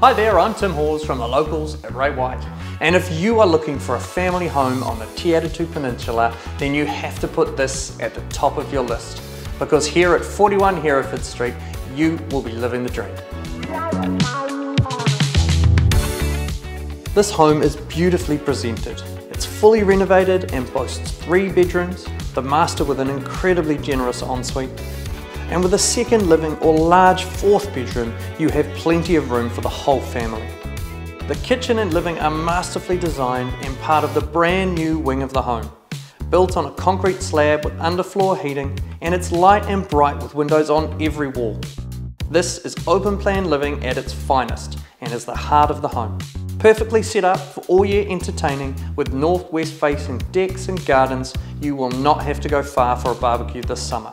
Hi there, I'm Tim Hawes from the locals at Ray White. And if you are looking for a family home on the Te Atatu Peninsula, then you have to put this at the top of your list. Because here at 41 Hereford Street, you will be living the dream. This home is beautifully presented. It's fully renovated and boasts three bedrooms, the master with an incredibly generous ensuite, and with a second living or large fourth bedroom, you have plenty of room for the whole family. The kitchen and living are masterfully designed and part of the brand new wing of the home. Built on a concrete slab with underfloor heating and it's light and bright with windows on every wall. This is open plan living at its finest and is the heart of the home. Perfectly set up for all year entertaining with northwest facing decks and gardens, you will not have to go far for a barbecue this summer.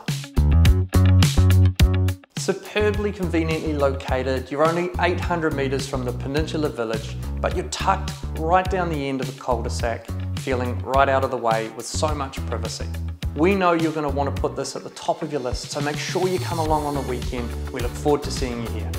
Superbly conveniently located, you're only 800 metres from the Peninsula Village, but you're tucked right down the end of the cul-de-sac, feeling right out of the way with so much privacy. We know you're going to want to put this at the top of your list, so make sure you come along on the weekend. We look forward to seeing you here.